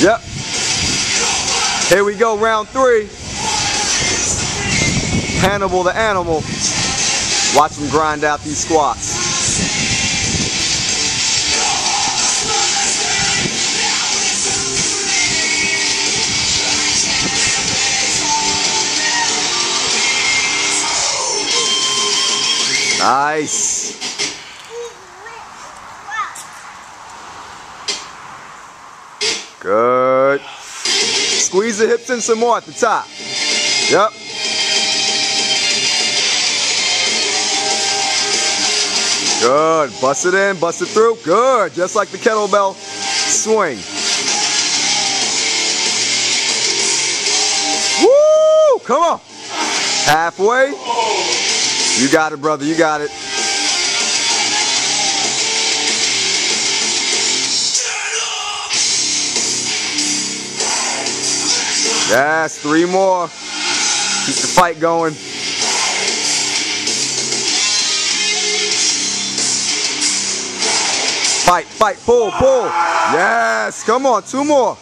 Yep. Here we go, round three. Hannibal the animal. Watch him grind out these squats. Nice. Good. Squeeze the hips in some more at the top. Yep. Good. Bust it in, bust it through. Good. Just like the kettlebell swing. Woo! Come on. Halfway. You got it, brother. You got it. Yes, three more. Keep the fight going. Fight, fight, pull, pull. Yes, come on, two more.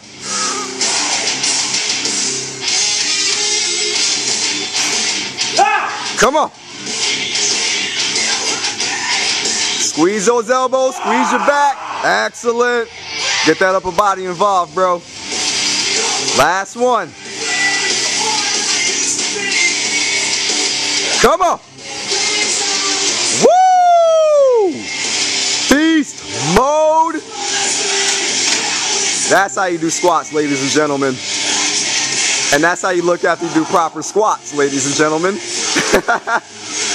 Come on. Squeeze those elbows, squeeze your back. Excellent. Get that upper body involved, bro. Last one. Come on. Woo! Beast mode. That's how you do squats, ladies and gentlemen. And that's how you look after you do proper squats, ladies and gentlemen.